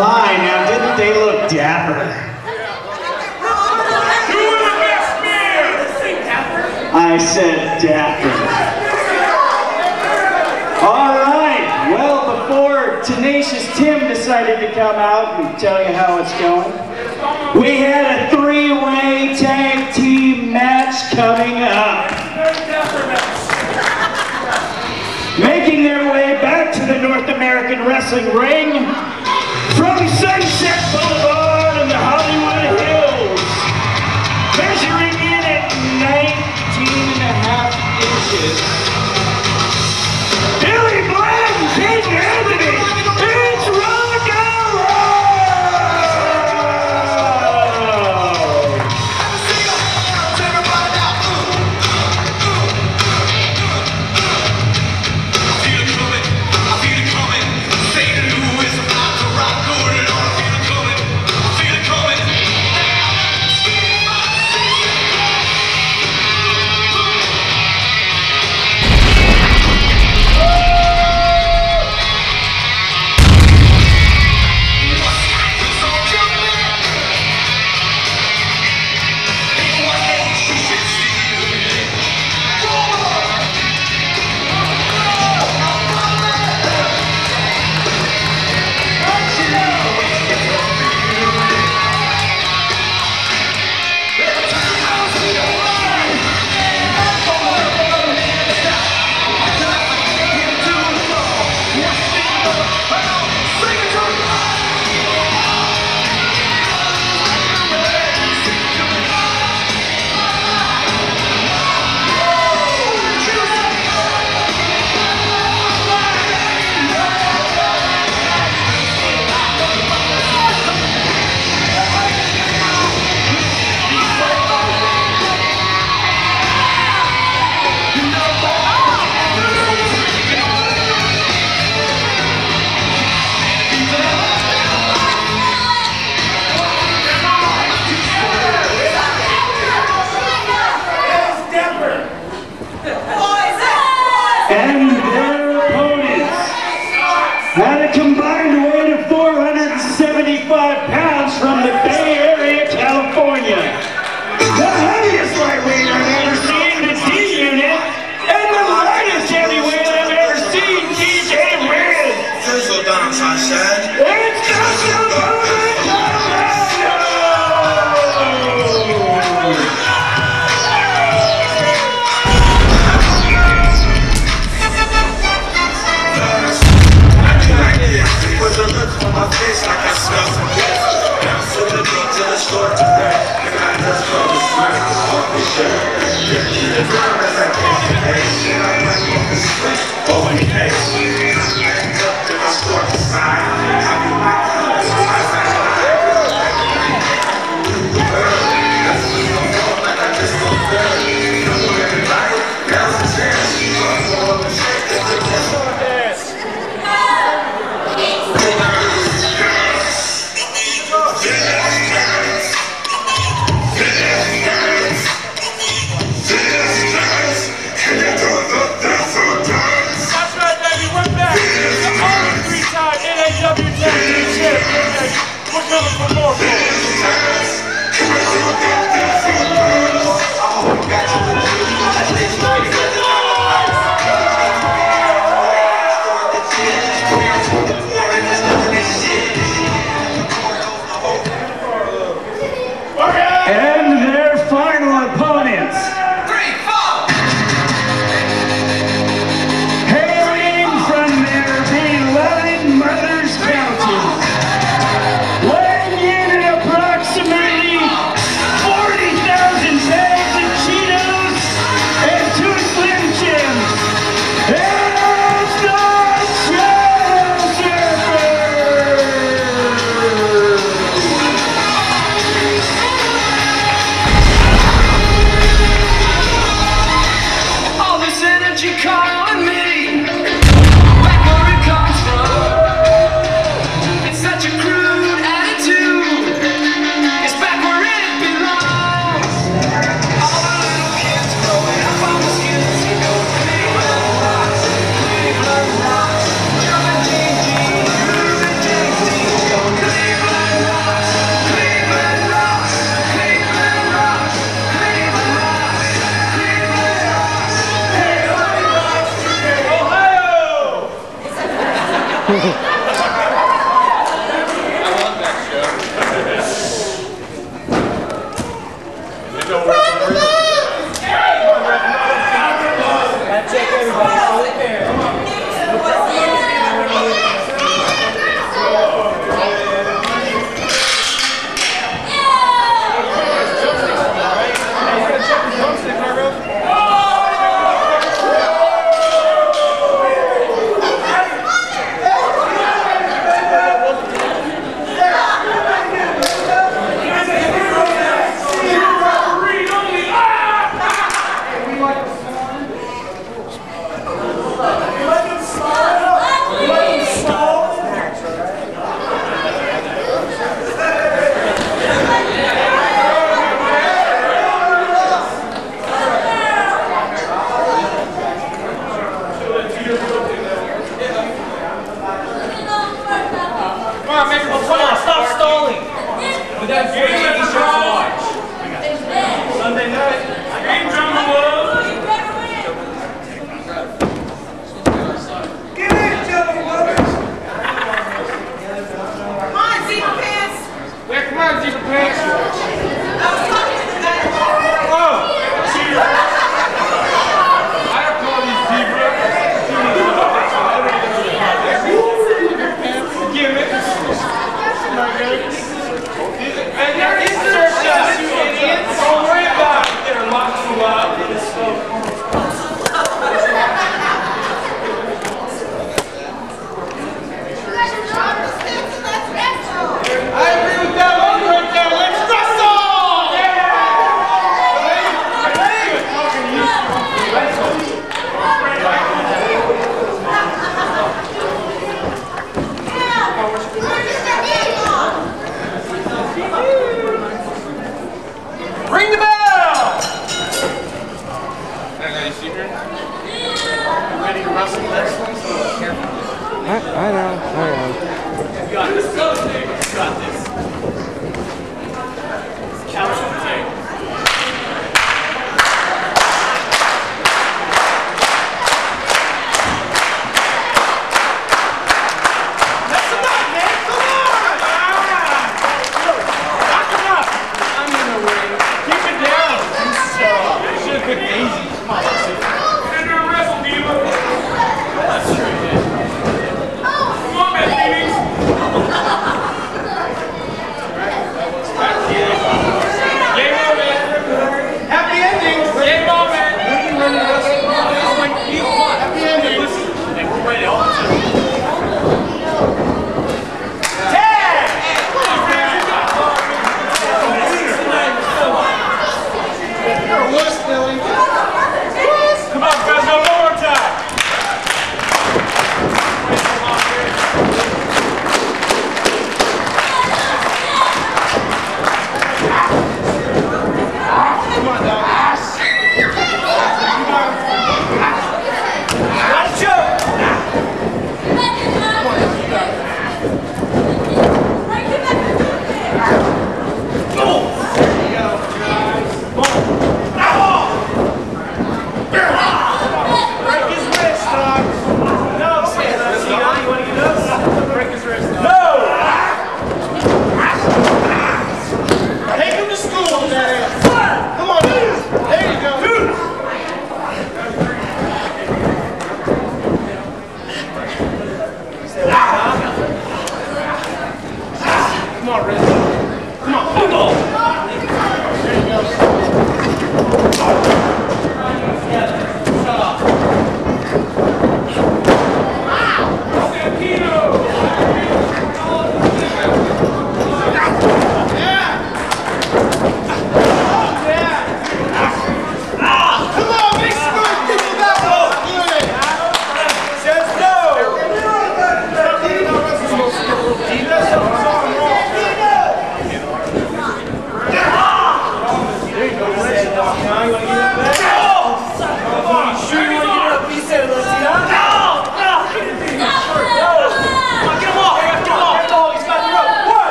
line. Now, didn't they look dapper? I said dapper. Tenacious Tim decided to come out and tell you how it's going. We had a three-way tag team match coming up. Making their way back to the North American Wrestling Ring, from Sunset Boulevard.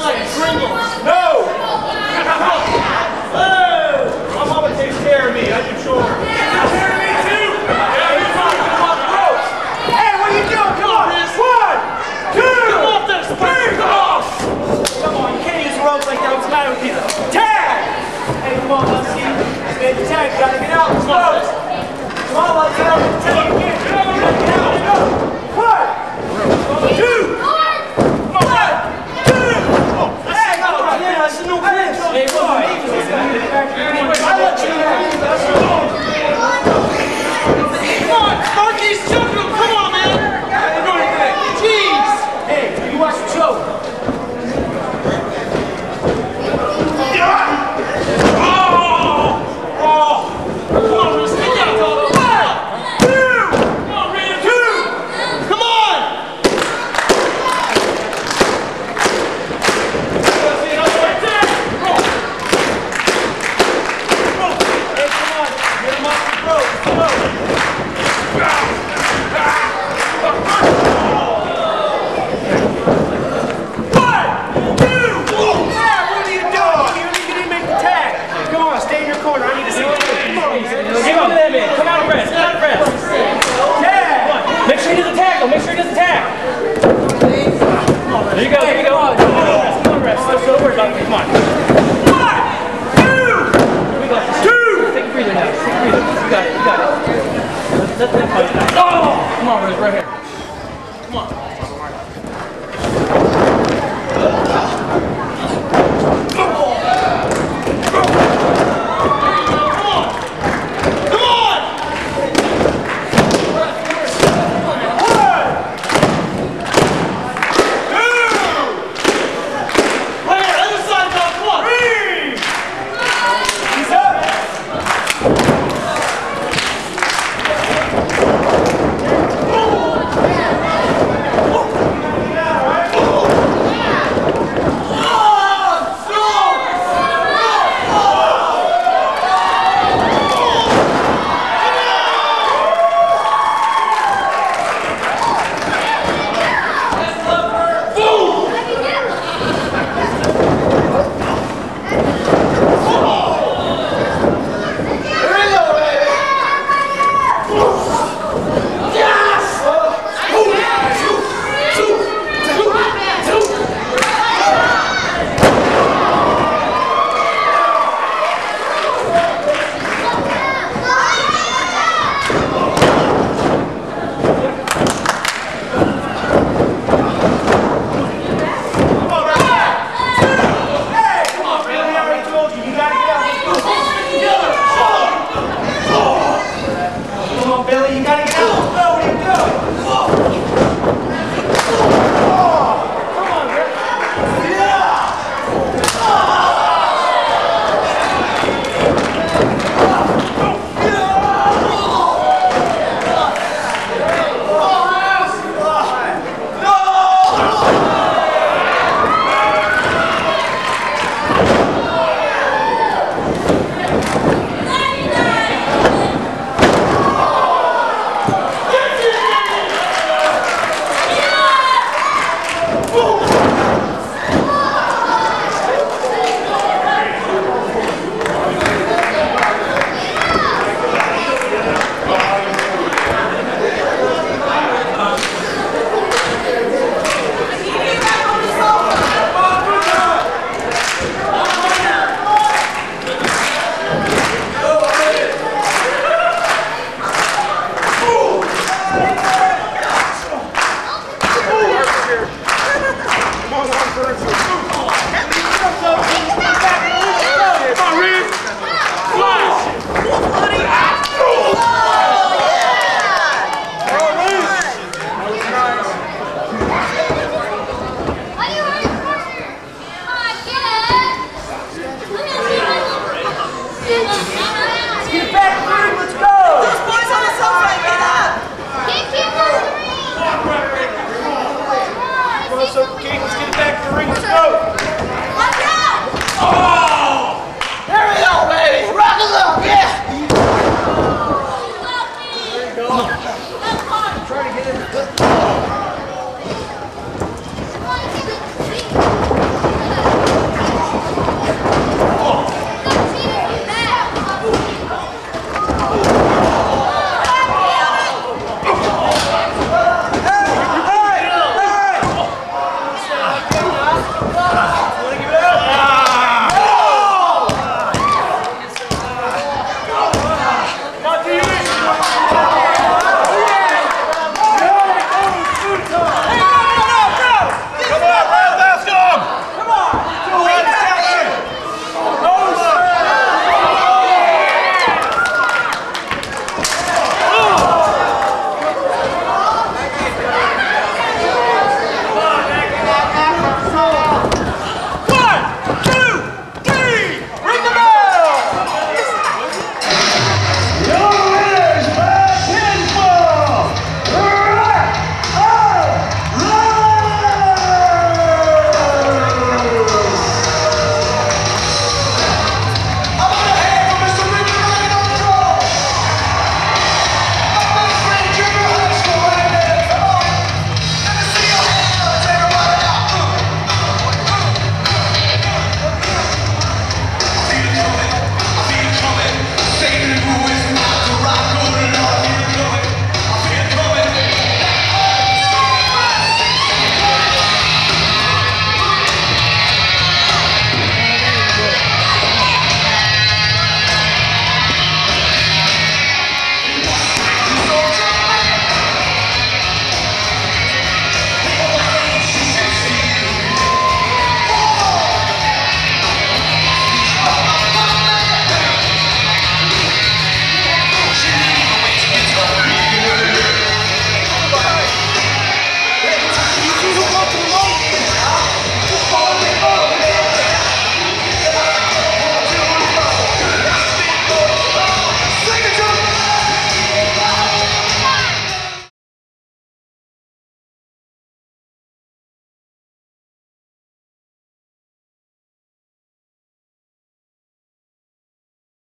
sound like Pringles. No! oh, my mama takes care of me, I do chores. Tag! Hey, come on, let's see. Tag, gotta get out. Let's go. Come on, let's go. Tag again. Gotta get out. One, two.